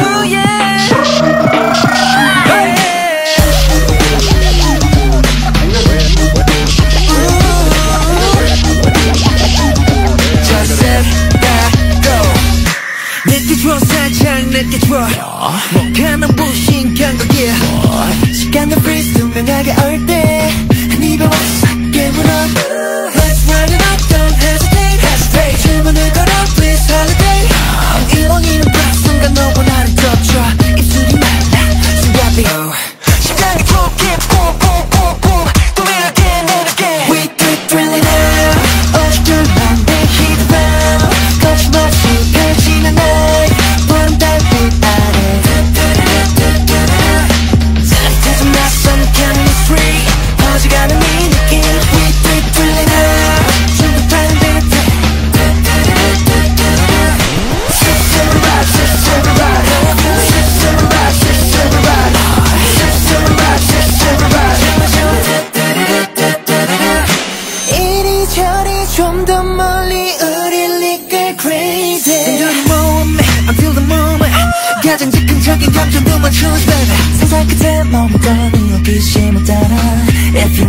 Ooh, yeah. Joseph, go. 느껴줘 살짝 느껴줘 목하는 부신 감각이야 좀 더 멀리 우릴 이끌 crazy 생존의 moment I feel the moment 가장 즉흥적인 감정들만 choose baby 상상 끝에 머무던 호기심을 따라 If you